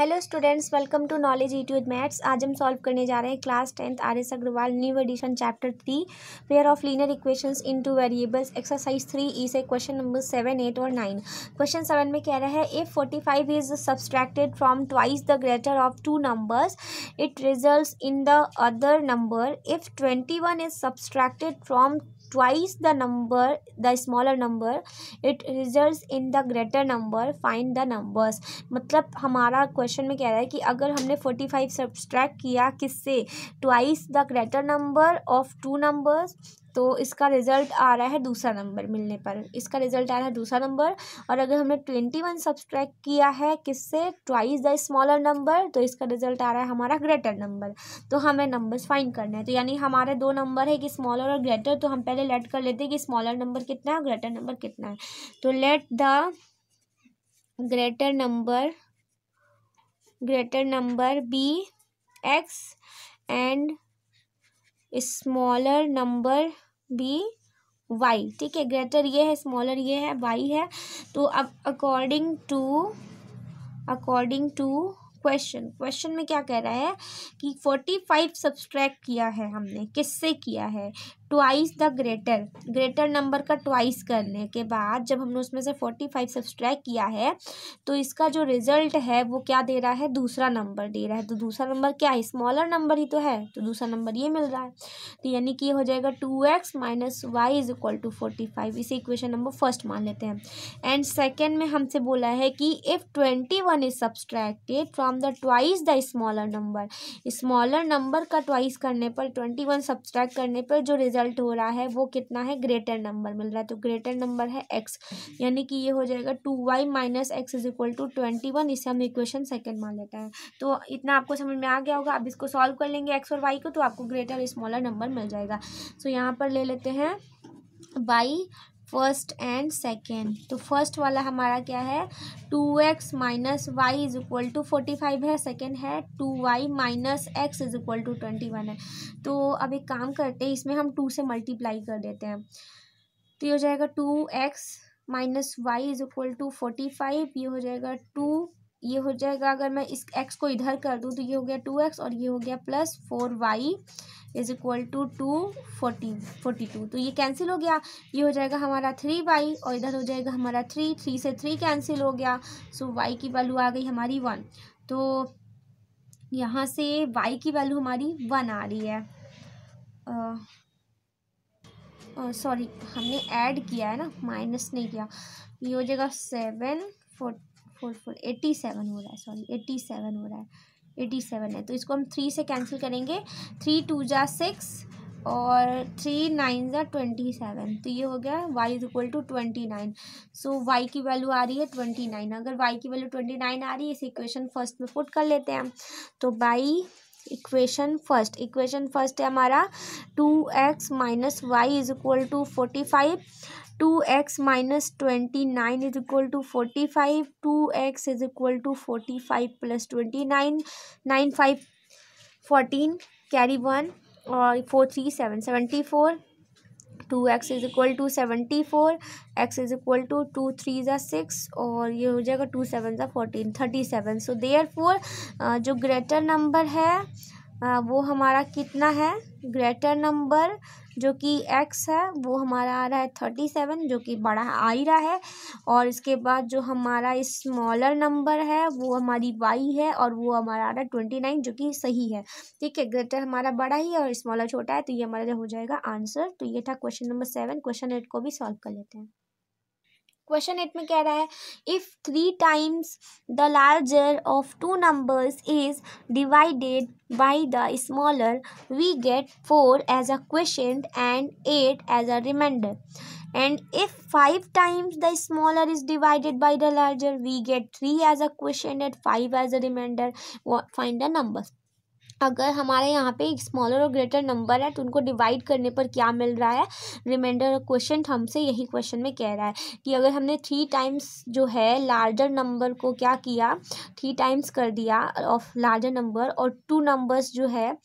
Hello students welcome to knowledge YouTube maths आज हम solve करने जा रहे हैं class tenth R S Agarwal new edition chapter three pair of linear equations in two variables exercise three E से question number seven eight और nine question seven में कह रहा है if forty five is subtracted from twice the greater of two numbers it result in the other number if twenty one is subtracted from twice the number the smaller number it results in the greater number find the numbers मतलब हमारा question में कह रहा है कि अगर हमने forty five subtract किया किससे twice the greater number of two numbers तो इसका रिज़ल्ट आ रहा है दूसरा नंबर मिलने पर। इसका रिज़ल्ट आ रहा है दूसरा नंबर और अगर हमने ट्वेंटी वन सब्सट्रैक्ट किया है किससे? ट्वाइस द स्मॉलर नंबर तो इसका रिज़ल्ट आ रहा है हमारा ग्रेटर नंबर। तो हमें नंबर्स फाइंड करने हैं। तो यानी हमारे दो नंबर है कि स्मॉलर और ग्रेटर तो हम पहले लेट कर लेते हैं कि स्मॉलर नंबर कितना है ग्रेटर नंबर कितना है। तो let the greater number greater number be x and smaller number be y. ठीक है, ग्रेटर ये है, स्मॉलर ये है, वाई है। तो अब according to according to question question में क्या कह रहा है कि फोर्टी फाइव सब्सट्रैक्ट किया है हमने, किससे किया है? Twice the greater greater number का ट्वाइस करने के बाद जब हमने उसमें से फोर्टी फाइव सब्सट्रैक्ट किया है तो इसका जो रिज़ल्ट है वो क्या दे रहा है? दूसरा नंबर दे रहा है। तो दूसरा नंबर क्या है? स्मॉलर नंबर ही तो है तो दूसरा नंबर ये मिल रहा है। तो यानी कि ये हो जाएगा two x minus y is equal to forty five इसे इक्वेशन नंबर फ़र्स्ट मान लेते हैं। एंड सेकेंड में हमसे बोला है कि if twenty one is subtracted from the twice the smaller number smaller number का ट्वाइस करने पर ट्वेंटी वन सब्सट्रैक्ट करने पर जो रिज़ल्ट रिज़ल्ट हो रहा है, वो कितना है? ग्रेटर नंबर मिल रहा है। तो ग्रेटर नंबर है एक्स यानी कि ये हो जाएगा two y minus x is equal to twenty one इसे हम इक्वेशन सेकेंड मान लेते हैं। तो इतना आपको समझ में आ गया होगा। अब इसको सॉल्व कर लेंगे एक्स और वाई को तो आपको ग्रेटर स्मॉलर नंबर मिल जाएगा। सो यहाँ पर ले लेते हैं वाई फ़र्स्ट एंड सेकेंड तो फ़र्स्ट वाला हमारा क्या है? Two x minus y is equal to forty five है। सेकेंड है two y minus x is equal to twenty one है। तो अब एक काम करते हैं, इसमें हम टू से मल्टीप्लाई कर देते हैं। तो ये हो जाएगा two x minus y is equal to forty five ये हो जाएगा टू ये हो जाएगा अगर मैं इस एक्स को इधर कर दूँ तो ये हो गया टू एक्स और ये हो गया plus four y is equal to two forty forty two तो ये कैंसिल हो गया। ये हो जाएगा हमारा थ्री वाई और इधर हो जाएगा हमारा थ्री थ्री से थ्री कैंसिल हो गया। सो so, वाई की वैल्यू आ गई हमारी वन तो यहाँ से वाई की वैल्यू हमारी वन आ रही है। सॉरी हमने ऐड किया है ना माइनस नहीं किया। ये हो जाएगा seven four four four eighty seven हो रहा है सॉरी एट्टी सेवन हो रहा है। एटी सेवन है। तो इसको हम थ्री से कैंसिल करेंगे। थ्री टू जा सिक्स और थ्री नाइन ज़ा ट्वेंटी सेवन तो ये हो गया y is equal to twenty nine so y की वैल्यू आ रही है ट्वेंटी नाइन अगर वाई की वैल्यू ट्वेंटी नाइन आ रही है, इस इक्वेशन फ़र्स्ट में पुट कर लेते हैं तो by equation first equation first है हमारा two x minus y is equal to forty five two x minus twenty nine is equal to forty five two x is equal to forty five plus twenty nine nine five fourteen carry one और four three seven seventy four two x is equal to seventy four x is equal to two three ज़ा six और ये हो जाएगा to seven ज़ा fourteen thirty seven so therefore जो greater number है वो हमारा कितना है? ग्रेटर नंबर जो कि एक्स है, वो हमारा आ रहा है थर्टी सेवन जो कि बड़ा आ ही रहा है। और इसके बाद जो हमारा स्मॉलर नंबर है, वो हमारी वाई है और वो हमारा आ रहा है ट्वेंटी नाइन जो कि सही है। ठीक है ग्रेटर हमारा बड़ा ही और स्मॉलर छोटा है तो ये हमारा जो हो जाएगा आंसर तो ये था question number seven question eight को भी सॉल्व कर लेते हैं। क्वेश्चन एट में कह रहा है if three times the larger of two numbers is divided by the smaller we get four as a quotient and eight as a remainder and if five times the smaller is divided by the larger we get three as a quotient and five as a remainder find the numbers अगर हमारे यहाँ पे smaller और greater number है तो उनको divide करने पर क्या मिल रहा है? रिमाइंडर क्वेश्चन हमसे यही क्वेश्चन में कह रहा है कि अगर हमने थ्री टाइम्स जो है लार्जर नंबर को क्या किया? थ्री टाइम्स कर दिया ऑफ़ लार्जर नंबर और टू नंबर्स जो है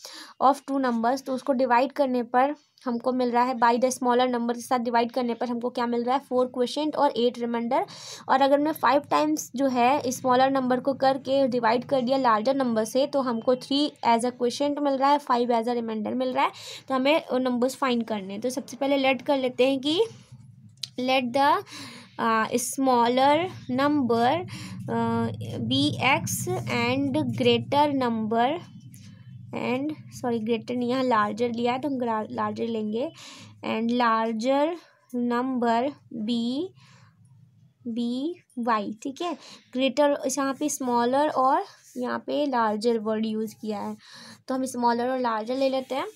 ऑफ़ टू नंबर्स तो उसको डिवाइड करने पर हमको मिल रहा है बाई द स्मॉलर नंबर के साथ डिवाइड करने पर हमको क्या मिल रहा है? फोर क्वेश्चन और एट रिमाइंडर और अगर मैं फाइव टाइम्स जो है स्मॉलर नंबर को करके डिवाइड कर दिया लार्जर नंबर से तो हमको थ्री एज अ क्वेश्चन मिल रहा है फाइव एज अ रिमाइंडर मिल रहा है। तो हमें नंबर्स फाइंड करने तो सबसे पहले लेट कर लेते हैं कि let the smaller number be x and greater number and sorry greater नहीं यहाँ लार्जर लिया है तो हम लार्जर लेंगे। And larger number be be y ठीक है? ग्रेटर यहाँ पे स्मॉलर और यहाँ पे लार्जर वर्ड यूज़ किया है। तो हम स्मॉलर और लार्जर ले लेते हैं।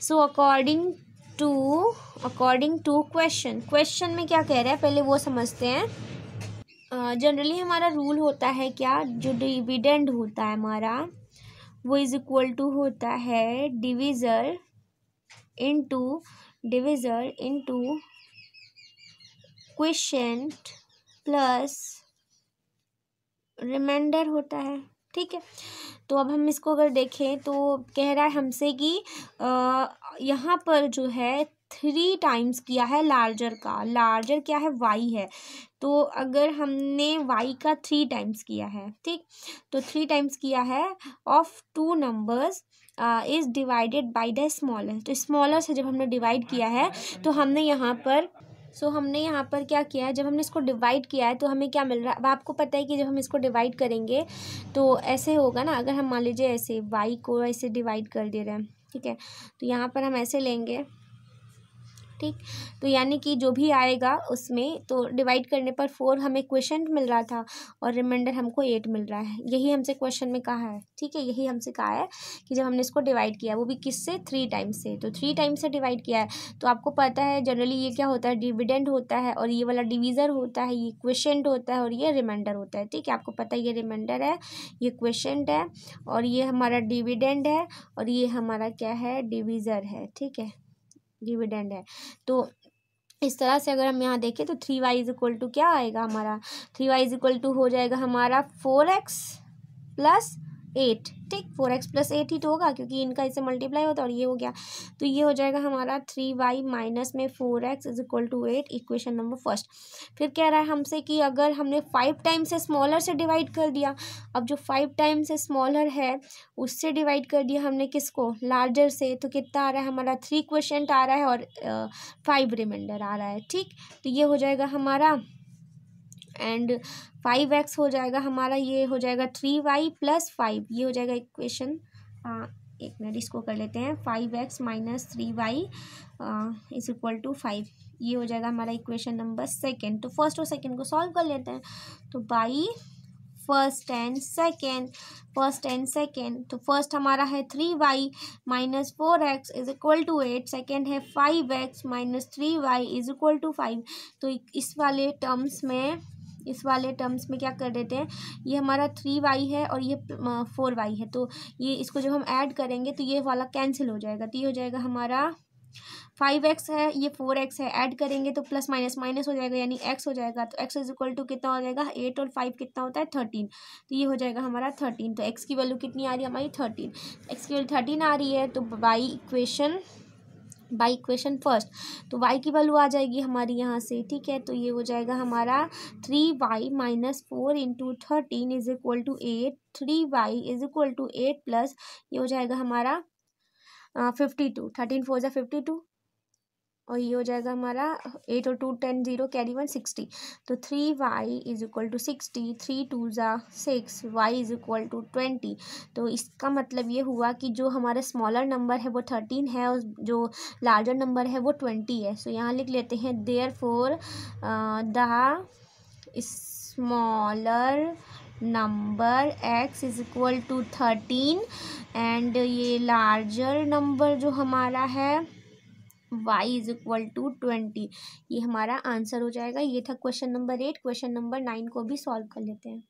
So according to according to question question में क्या कह रहा है? पहले वो समझते हैं। जनरली uh, हमारा रूल होता है क्या? जो डिविडेंड होता है हमारा वो इज़ इक्वल टू होता है divisor into divisor into question plus remainder होता है, ठीक है? तो अब हम इसको अगर देखें तो कह रहा है हमसे कि यहाँ पर जो है थ्री टाइम्स किया है लार्जर का। लार्जर क्या है? वाई है। तो अगर हमने वाई का थ्री टाइम्स किया है ठीक? तो थ्री टाइम्स किया है of two numbers is divided by the smaller तो स्मॉलर से जब हमने डिवाइड किया है तो हमने यहाँ पर सो so, हमने यहाँ पर क्या किया है? जब हमने इसको डिवाइड किया है तो हमें क्या मिल रहा है? अब आपको पता है कि जब हम इसको डिवाइड करेंगे तो ऐसे होगा ना? अगर हम मान लीजिए ऐसे वाई को ऐसे डिवाइड कर दे रहे हैं ठीक है? तो यहाँ पर हम ऐसे लेंगे ठीक? तो यानी कि जो भी आएगा उसमें तो डिवाइड करने पर फोर हमें क्वेश्चन मिल रहा था और रिमाइंडर हमको एट मिल रहा है। यही हमसे क्वेश्चन में कहा है, ठीक है? यही हमसे कहा है कि जब हमने इसको डिवाइड किया, वो भी किससे? थ्री टाइम्स से। तो थ्री टाइम्स से डिवाइड किया है तो आपको पता है जनरली ये क्या होता है? डिविडेंड होता है और ये वाला डिविज़र होता है, ये क्वेश्चन होता है और ये रिमाइंडर होता है, ठीक है? आपको पता है ये रिमाइंडर है, ये क्वेश्चन है और ये हमारा डिविडेंड है और ये हमारा क्या है? डिविज़र है, ठीक है? डिविडेंड है। तो इस तरह से अगर हम यहाँ देखें तो three Y is equal to क्या आएगा हमारा? Three Y is equal to हो जाएगा हमारा फोर एक्स प्लस एट, ठीक? फोर एक्स प्लस एट ही तो होगा, क्योंकि इनका इससे मल्टीप्लाई होता है और ये हो गया। तो ये हो जाएगा हमारा थ्री वाई माइनस में four X is equal to eight, equation number first. फिर कह रहा है हमसे कि अगर हमने फाइव टाइम से स्मॉलर से डिवाइड कर दिया, अब जो फाइव टाइम से स्मॉलर है, उससे डिवाइड कर दिया हमने किसको? लार्जर से। तो कितना आ रहा है? हमारा थ्री क्वेश्चन आ रहा है और फाइव रिमाइंडर आ रहा है, ठीक? तो ये हो जाएगा हमारा एंड फाइव एक्स हो जाएगा, हमारा ये हो जाएगा थ्री वाई प्लस फाइव, ये हो जाएगा इक्वेशन। एक मिनट, इसको कर लेते हैं। Five X minus three Y is equal to five, ये हो जाएगा हमारा इक्वेशन नंबर सेकेंड। तो फ़र्स्ट और सेकेंड को सॉल्व कर लेते हैं। तो by first and second, first and second तो फ़र्स्ट हमारा है three Y minus four X is equal to eight, second है five X minus three Y is equal to five. तो इस वाले टर्म्स में इस वाले टर्म्स में क्या कर देते हैं ये हमारा थ्री वाई है और ये फोर वाई है। तो ये इसको जब हम ऐड करेंगे तो ये वाला कैंसिल हो जाएगा। तो ये हो जाएगा हमारा फाइव एक्स है, ये फोर एक्स है। ऐड करेंगे तो प्लस माइनस माइनस हो जाएगा, यानी एक्स हो जाएगा। तो एक्स इज़ इक्वल टू कितना हो जाएगा? एट और फाइव कितना होता है? थर्टीन तो ये हो जाएगा हमारा थर्टीन तो एक्स की वैल्यू कितनी आ रही है? हमारी थर्टीन एक्स की वैल्यू थर्टीन आ रही है तो by equation by equation first तो वाई की वैल्यू आ जाएगी हमारी यहाँ से, ठीक है? तो ये हो जाएगा हमारा three Y minus four into thirteen is equal to eight three Y is equal to eight plus ये हो जाएगा हमारा फिफ्टी टू थर्टीन फोर ज़ा फिफ्टी टू और ये हो जाएगा हमारा एट और two ten zero carry one sixty तो three Y is equal to sixty three two ज़ा six Y is equal to twenty तो इसका मतलब ये हुआ कि जो हमारा स्मॉलर नंबर है वो थर्टीन है और जो लार्जर नंबर है वो ट्वेंटी है. सो so, यहाँ लिख लेते हैं therefore the smaller number X is equal to thirteen and ये लार्जर नंबर जो हमारा है Y is equal to twenty ये हमारा आंसर हो जाएगा। ये था question number eight question number nine को भी सॉल्व कर लेते हैं।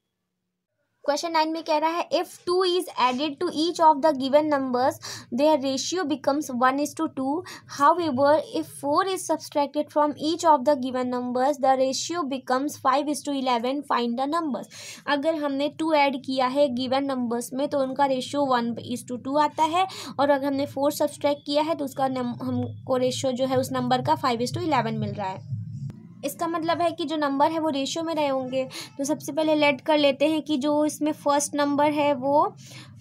क्वेश्चन नाइन में कह रहा है if two is added to each of the given numbers their ratio becomes one is to two however if four is subtracted from each of the given numbers the ratio becomes five is to eleven find the numbers अगर हमने to add किया है given numbers में तो उनका ratio one is to two आता है। और अगर हमने फोर सब्सट्रैक्ट किया है तो उसका हमको रेशियो जो है, उस नंबर का फाइव इज़ टू इलेवन मिल रहा है। इसका मतलब है कि जो नंबर है वो रेशियो में रहे होंगे। तो सबसे पहले लेट कर लेते हैं कि जो इसमें फ़र्स्ट नंबर है वो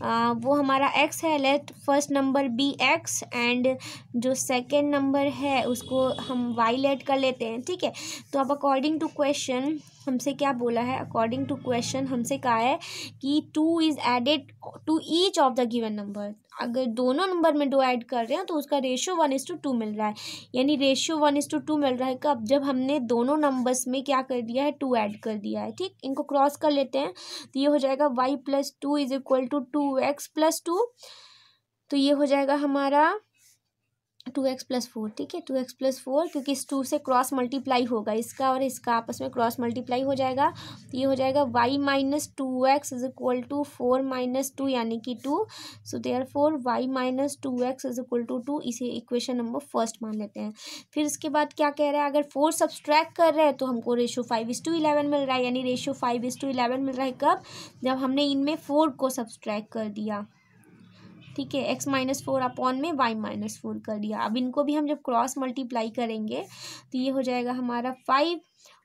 आ, वो हमारा एक्स है। Let first number be X and जो सेकेंड नंबर है उसको हम वाई लेट कर लेते हैं ठीक है? तो अब अकॉर्डिंग टू क्वेश्चन हमसे क्या बोला है? अकॉर्डिंग टू क्वेश्चन हमसे कहा है कि two is added to each of the given number अगर दोनों नंबर में दो ऐड कर रहे हैं तो उसका ratio one is to two मिल रहा है। यानी ratio one is to two मिल रहा है कब? जब हमने दोनों नंबर्स में क्या कर दिया है? टू ऐड कर दिया है। ठीक? इनको क्रॉस कर लेते हैं। तो ये हो जाएगा Y plus two is equal to two X plus two तो ये हो जाएगा हमारा टू एक्स प्लस फोर, ठीक है? टू एक्स प्लस फोर, क्योंकि इस टू से क्रॉस मल्टीप्लाई होगा इसका और इसका आपस में क्रॉस मल्टीप्लाई हो जाएगा। तो ये हो जाएगा Y minus two X is equal to four minus two यानी कि two so therefore Y minus two X is equal to two इसे इक्वेशन नंबर फ़र्स्ट मान लेते हैं। फिर इसके बाद क्या कह रहा है? अगर फोर सब्सट्रैक्ट कर रहे हैं तो हमको ratio five is to eleven मिल रहा है। यानी ratio five is to eleven मिल रहा है कब? जब हमने इनमें फोर को सब्सट्रैक्ट कर दिया। ठीक है एक्स माइनस फोर अपॉन में वाई माइनस फोर कर दिया। अब इनको भी हम जब क्रॉस मल्टीप्लाई करेंगे तो ये हो जाएगा हमारा फाइव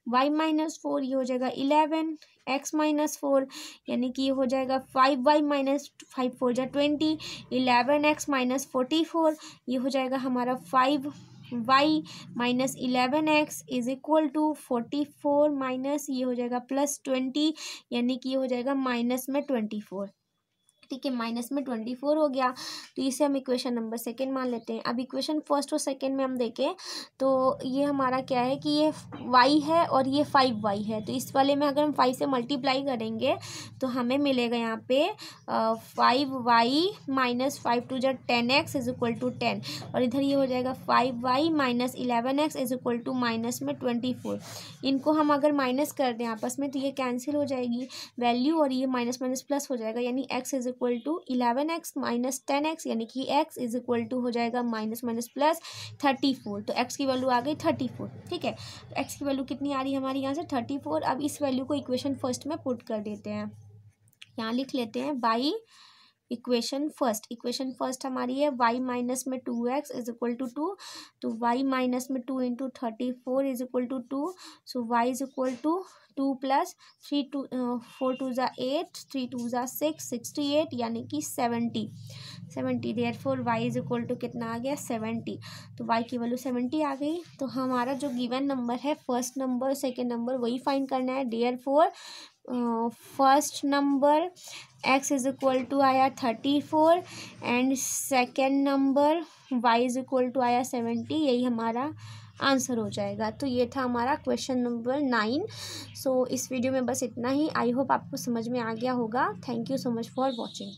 वाई माइनस फोर ये हो जाएगा इलेवन एक्स माइनस फोर यानी कि ये हो जाएगा five Y minus five four जा twenty eleven X minus forty four ये हो जाएगा हमारा five Y minus eleven X is equal to forty four minus ये हो जाएगा प्लस ट्वेंटी यानी कि ये हो जाएगा माइनस में ट्वेंटी फोर ठीक है माइनस में ट्वेंटी फोर हो गया तो इसे हम इक्वेशन नंबर सेकेंड मान लेते हैं। अब इक्वेशन फ़र्स्ट और सेकेंड में हम देखें तो ये हमारा क्या है कि ये वाई है और ये फाइव वाई है तो इस वाले में अगर हम फाइव से मल्टीप्लाई करेंगे तो हमें मिलेगा यहाँ पे five Y minus five two जो ten X is equal to ten और इधर ये हो जाएगा five Y minus eleven X is equal to minus में ट्वेंटी फोर इनको हम अगर माइनस कर दें आपस में तो ये कैंसिल हो जाएगी वैल्यू और ये माइनस माइनस प्लस हो जाएगा, यानी X is equal to eleven X minus ten X यानी कि एक्स इज़ इक्वल टू हो जाएगा minus minus plus thirty four तो एक्स की वैल्यू आ गई थर्टी फोर ठीक है? तो एक्स की वैल्यू कितनी आ रही है हमारी यहाँ से? थर्टी फोर अब इस वैल्यू को इक्वेशन फ़र्स्ट में पुट कर देते हैं। यहाँ लिख लेते हैं by equation first equation first हमारी है वाई माइनस में two X is equal to two तो वाई माइनस में two into thirty four is equal to two so Y is equal to two plus, three two four two ज़ा eight, three two ज़ा six, sixty eight, यानी कि seventy. Seventy therefore Y is equal to कितना आ गया? Seventy. तो Y की value seventy आ गई। तो हमारा जो गिवन नंबर है फ़र्स्ट नंबर सेकेंड नंबर वही फाइंड करना है। Therefore first number X is equal to आया thirty four and second number Y is equal to आया सेवेंटी यही हमारा आंसर हो जाएगा। तो ये था हमारा क्वेश्चन नंबर नाइन सो इस वीडियो में बस इतना ही। आई होप आपको समझ में आ गया होगा। Thank you so much for watching